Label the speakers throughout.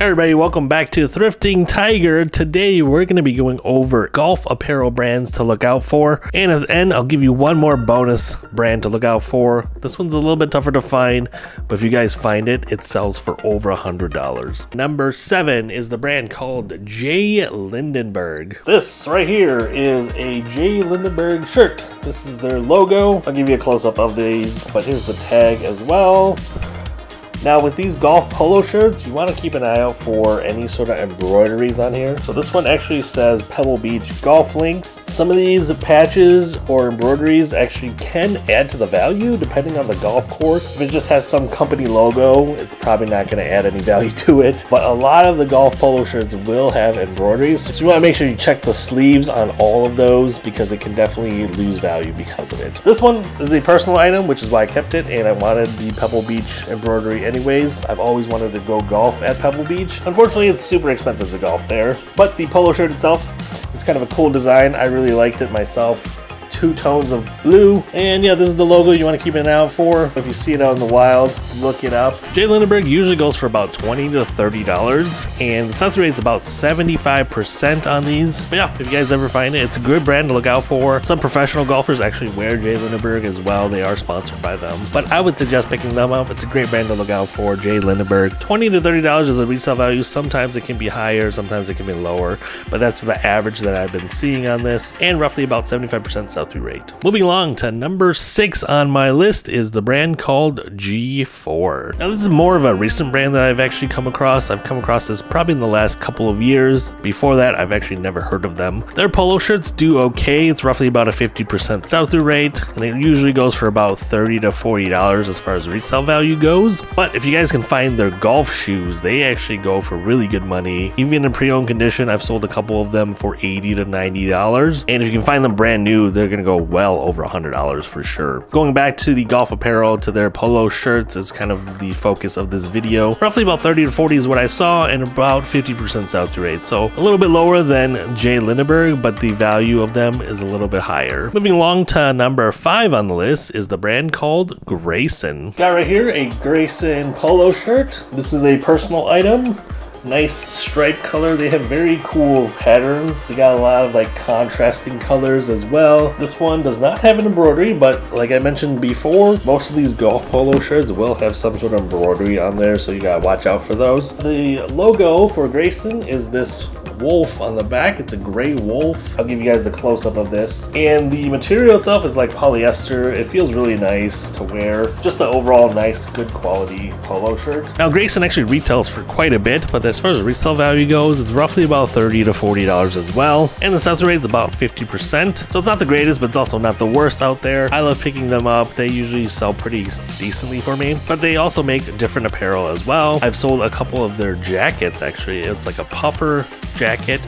Speaker 1: Everybody, welcome back to Thrifting Tiger. Today, we're going to be going over golf apparel brands to look out for. And at the end, I'll give you one more bonus brand to look out for. This one's a little bit tougher to find, but if you guys find it, it sells for over a $100. Number seven is the brand called J. Lindenberg. This right here is a J. Lindenberg shirt. This is their logo. I'll give you a close up of these, but here's the tag as well. Now with these golf polo shirts, you want to keep an eye out for any sort of embroideries on here. So this one actually says Pebble Beach Golf Links. Some of these patches or embroideries actually can add to the value depending on the golf course. If it just has some company logo, it's probably not going to add any value to it. But a lot of the golf polo shirts will have embroideries. So you want to make sure you check the sleeves on all of those because it can definitely lose value because of it. This one is a personal item, which is why I kept it and I wanted the Pebble Beach embroidery anyways. I've always wanted to go golf at Pebble Beach. Unfortunately, it's super expensive to golf there, but the polo shirt itself is kind of a cool design. I really liked it myself two tones of blue. And yeah, this is the logo you want to keep an eye out for. If you see it out in the wild, look it up. J. Lindenberg usually goes for about 20 to $30, and the sell-through rate is about 75% on these. But yeah, if you guys ever find it, it's a good brand to look out for. Some professional golfers actually wear J. Lindenberg as well. They are sponsored by them. But I would suggest picking them up. It's a great brand to look out for, J. Lindenberg. 20 to $30 is a resale value. Sometimes it can be higher, sometimes it can be lower, but that's the average that I've been seeing on this, and roughly about 75% rate. Moving along to number six on my list is the brand called G/FORE. Now this is more of a recent brand that I've actually come across. I've come across this probably in the last couple of years. Before that, I've actually never heard of them. Their polo shirts do okay. It's roughly about a 50% sell-through rate, and it usually goes for about 30 to $40 as far as resale value goes. But if you guys can find their golf shoes, they actually go for really good money. Even in pre-owned condition, I've sold a couple of them for 80 to $90. And if you can find them brand new, they're gonna go well over $100 for sure. Going back to the golf apparel, to their polo shirts is kind of the focus of this video. Roughly about 30 to 40 is what I saw and about 50% sell-through rate. So a little bit lower than J. Lindenberg, but the value of them is a little bit higher. Moving along to number five on the list is the brand called Greyson. Got right here a Greyson polo shirt. This is a personal item nice stripe color. They have very cool patterns. They got a lot of like contrasting colors as well. This one does not have an embroidery, but like I mentioned before, most of these golf polo shirts will have some sort of embroidery on there, so you gotta watch out for those. The logo for Greyson is this wolf on the back. It's a gray wolf. I'll give you guys a close-up of this. And the material itself is like polyester. It feels really nice to wear. Just the overall nice, good quality polo shirt. Now, Greyson actually retails for quite a bit, but as far as resale value goes, it's roughly about 30 to $40 as well. And the sell-through rate is about 50%. So it's not the greatest, but it's also not the worst out there. I love picking them up. They usually sell pretty decently for me, but they also make different apparel as well. I've sold a couple of their jackets actually. It's like a puffer jacket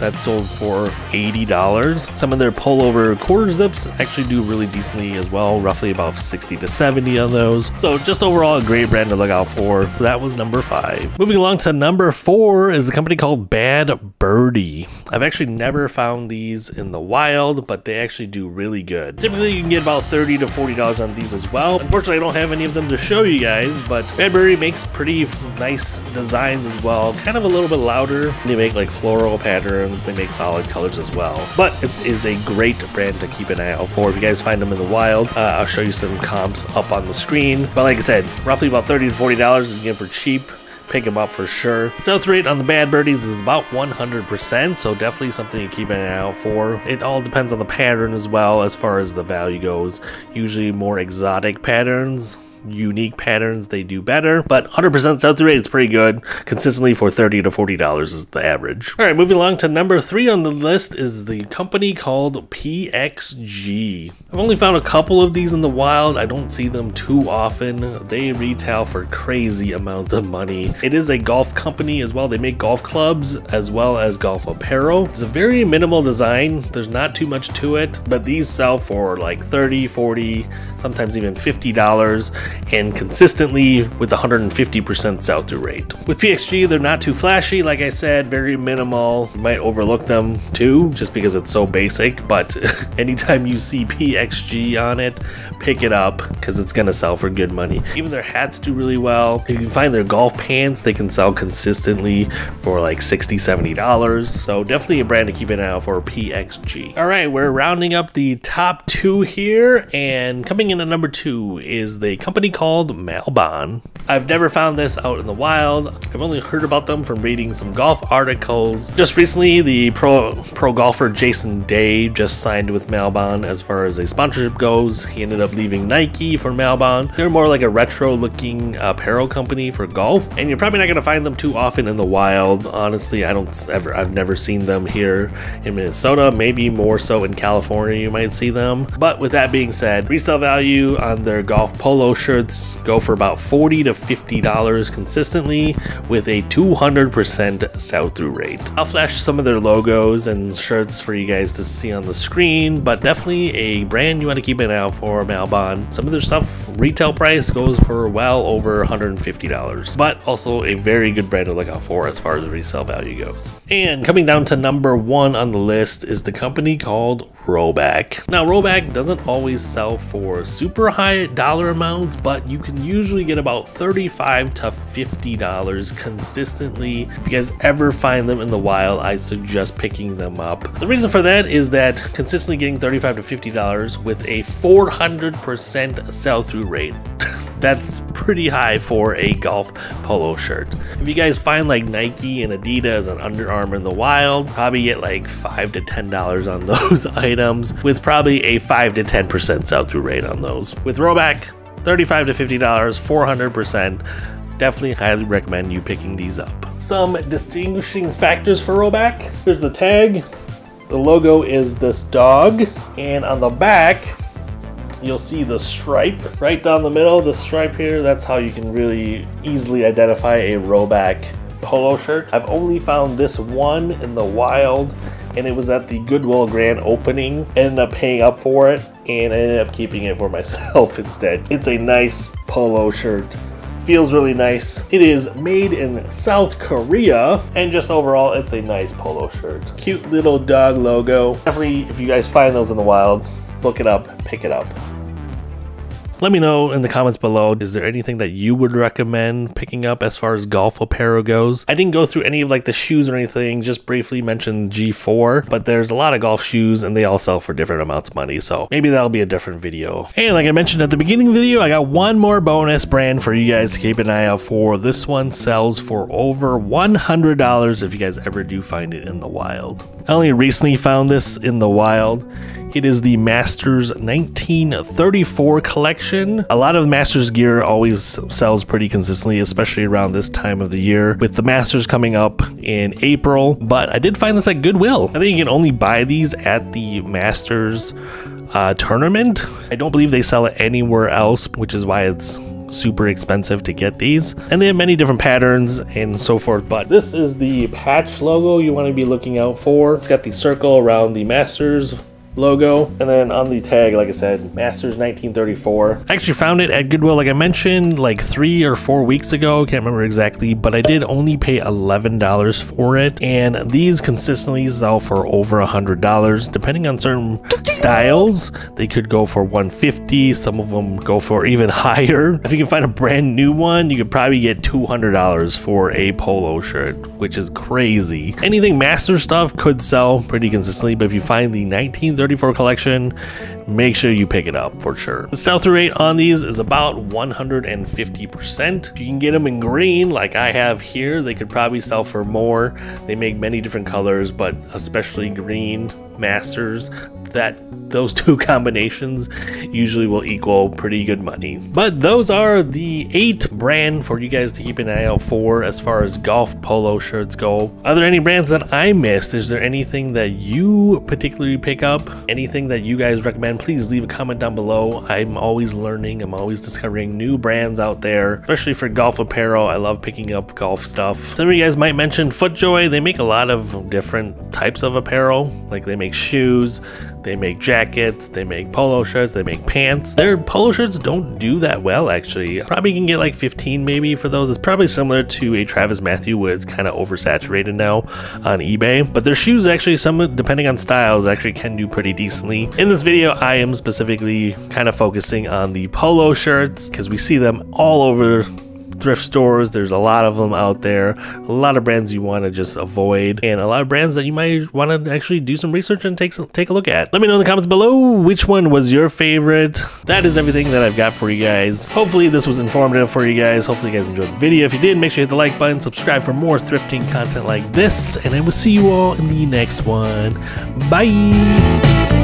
Speaker 1: that sold for $80. Some of their pullover quarter zips actually do really decently as well, roughly about 60 to 70 on those. So just overall a great brand to look out for. That was number five. Moving along to number four is a company called Bad Birdie. I've actually never found these in the wild, but they actually do really good. Typically you can get about 30 to $40 on these as well. Unfortunately, I don't have any of them to show you guys, but Bad Birdie makes pretty nice designs as well. Kind of a little bit louder. They make like floral patterns. They make solid colors as well. But it is a great brand to keep an eye out for. If you guys find them in the wild, uh, I'll show you some comps up on the screen. But like I said, roughly about 30 to $40 you can get for cheap pick them up for sure. Sales rate on the Bad Birdies is about 100%, so definitely something to keep an eye out for. It all depends on the pattern as well as far as the value goes. Usually more exotic patterns unique patterns, they do better. But 100% sell-through rate is pretty good. Consistently for 30 to $40 is the average. All right, moving along to number three on the list is the company called PXG. I've only found a couple of these in the wild. I don't see them too often. They retail for crazy amounts of money. It is a golf company as well. They make golf clubs as well as golf apparel. It's a very minimal design. There's not too much to it, but these sell for like 30, 40, sometimes even $50 and consistently with 150% sell through rate. With PXG, they're not too flashy, like I said, very minimal. You might overlook them too, just because it's so basic, but anytime you see PXG on it, pick it up because it's gonna sell for good money. Even their hats do really well. If you find their golf pants, they can sell consistently for like 60 $70. So definitely a brand to keep an eye out for PXG. All right, we're rounding up the top two here, and coming in at number two is the company called Malbon. I've never found this out in the wild. I've only heard about them from reading some golf articles. Just recently, the pro pro golfer Jason Day just signed with Malbon as far as a sponsorship goes. He ended up leaving Nike for Malbon. They're more like a retro looking apparel company for golf, and you're probably not going to find them too often in the wild. Honestly, I don't ever, I've never seen them here in Minnesota, maybe more so in California you might see them. But with that being said, resale value on their golf polo shirts go for about 40 to $50 consistently with a 200% sell through rate. I'll flash some of their logos and shirts for you guys to see on the screen, but definitely a brand you want to keep an eye out for, Malbon. Some of their stuff retail price goes for well over $150, but also a very good brand to look out for as far as resale value goes. And coming down to number one on the list is the company called Rhoback. Now, Rhoback doesn't always sell for super high dollar amounts, but you can usually get about 35 to $50 consistently. If you guys ever find them in the wild, I suggest picking them up. The reason for that is that consistently getting 35 to $50 with a 400% sell through rate. That's pretty high for a golf polo shirt. If you guys find like Nike and Adidas and Under Armour in the wild, probably get like 5 to $10 on those items with probably a 5 to 10% sell through rate on those. With Rhoback, 35 to $50, 400%. Definitely highly recommend you picking these up. Some distinguishing factors for Rhoback. Here's the tag. The logo is this dog. And on the back, you'll see the stripe right down the middle, the stripe here. That's how you can really easily identify a Rhoback polo shirt. I've only found this one in the wild and it was at the Goodwill grand opening. ended up paying up for it and I ended up keeping it for myself instead. It's a nice polo shirt feels really nice. It is made in South Korea, and just overall, it's a nice polo shirt. Cute little dog logo. Definitely, if you guys find those in the wild, look it up, pick it up. Let me know in the comments below, is there anything that you would recommend picking up as far as golf apparel goes? I didn't go through any of like the shoes or anything, just briefly mentioned G/FORE, but there's a lot of golf shoes and they all sell for different amounts of money, so maybe that'll be a different video. And like I mentioned at the beginning of the video, I got one more bonus brand for you guys to keep an eye out for. This one sells for over $100 if you guys ever do find it in the wild. I only recently found this in the wild it is the Masters 1934 collection. A lot of Masters gear always sells pretty consistently, especially around this time of the year, with the Masters coming up in April. But I did find this at Goodwill. I think you can only buy these at the Masters uh, tournament. I don't believe they sell it anywhere else, which is why it's super expensive to get these and they have many different patterns and so forth but this is the patch logo you want to be looking out for it's got the circle around the masters logo. And then on the tag, like I said, Masters 1934. I actually found it at Goodwill, like I mentioned, like three or four weeks ago. Can't remember exactly, but I did only pay $11 for it. And these consistently sell for over a $100, depending on certain styles. They could go for 150 Some of them go for even higher. If you can find a brand new one, you could probably get $200 for a polo shirt, which is crazy. Anything master stuff could sell pretty consistently, but if you find the 1934 collection, make sure you pick it up for sure. The sell-through rate on these is about 150%. If you can get them in green like I have here, they could probably sell for more. They make many different colors, but especially green masters that those two combinations usually will equal pretty good money. But those are the eight brand for you guys to keep an eye out for as far as golf polo shirts go. Are there any brands that I missed? Is there anything that you particularly pick up? Anything that you guys recommend? Please leave a comment down below. I'm always learning. I'm always discovering new brands out there, especially for golf apparel. I love picking up golf stuff. Some of you guys might mention FootJoy. They make a lot of different types of apparel. Like they make shoes, they make jackets, they make polo shirts, they make pants. Their polo shirts don't do that well actually. Probably can get like 15 maybe for those. It's probably similar to a TravisMathew where it's kind of oversaturated now on eBay. But their shoes actually, some depending on styles, actually can do pretty decently. In this video, I am specifically kind of focusing on the polo shirts because we see them all over thrift stores. There's a lot of them out there. A lot of brands you want to just avoid, and a lot of brands that you might want to actually do some research and take take a look at. Let me know in the comments below which one was your favorite. That is everything that I've got for you guys. Hopefully this was informative for you guys. Hopefully you guys enjoyed the video. If you did, make sure you hit the like button, subscribe for more thrifting content like this, and I will see you all in the next one. Bye.